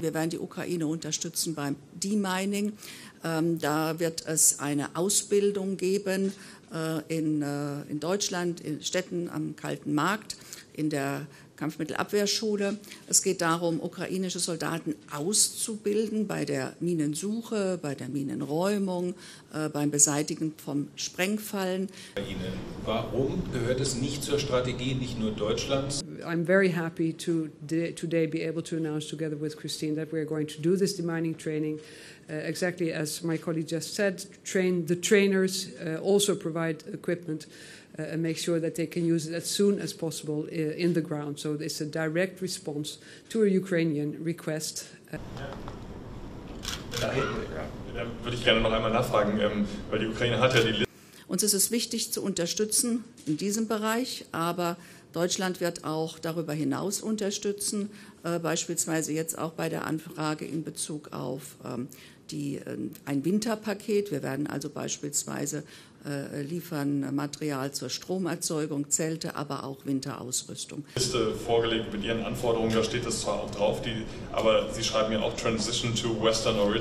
Wir werden die Ukraine unterstützen beim Demining. Ähm, da wird es eine Ausbildung geben äh, in, äh, in Deutschland, in Städten am Kalten Markt, in der Kampfmittelabwehrschule. Es geht darum, ukrainische Soldaten auszubilden bei der Minensuche, bei der Minenräumung, äh, beim Beseitigen von Sprengfallen. Warum gehört es nicht zur Strategie nicht nur Deutschlands? I'm very happy to today be able to announce together with Christine that we're going to do this demining training. Uh, exactly as my colleague just said, train the trainers, uh, also provide equipment uh, and make sure that they can use it as soon as possible uh, in the ground. So it's a direct response to a Ukrainian request. Da würde ich gerne noch einmal nachfragen, ähm, weil die Ukraine hat ja die Uns ist es wichtig zu unterstützen in diesem Bereich, aber Deutschland wird auch darüber hinaus unterstützen, äh, beispielsweise jetzt auch bei der Anfrage in Bezug auf ähm, die, äh, ein Winterpaket. Wir werden also beispielsweise äh, liefern Material zur Stromerzeugung, Zelte, aber auch Winterausrüstung. Liste vorgelegt mit Ihren Anforderungen, da steht das zwar auch drauf, die, aber Sie schreiben ja auch Transition to Western Origin.